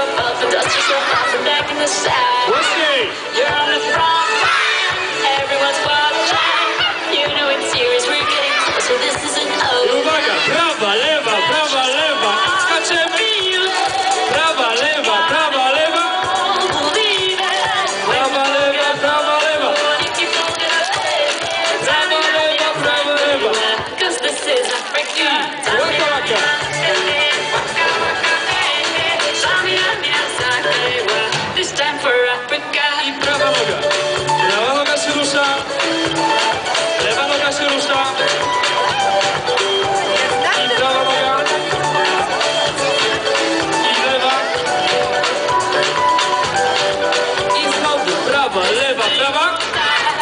The dust is so hot from back in the side. Whiskey! You're on the front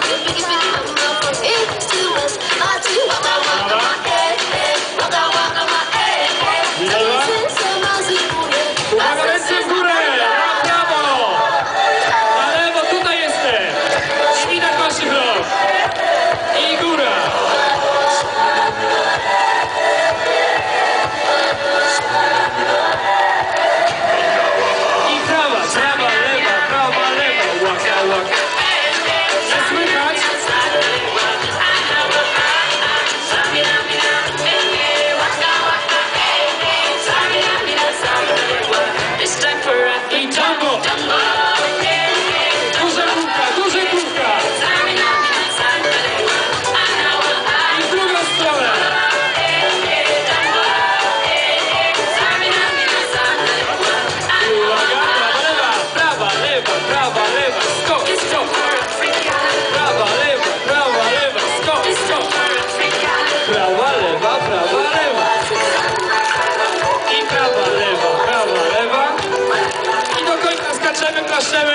Thank you. seven.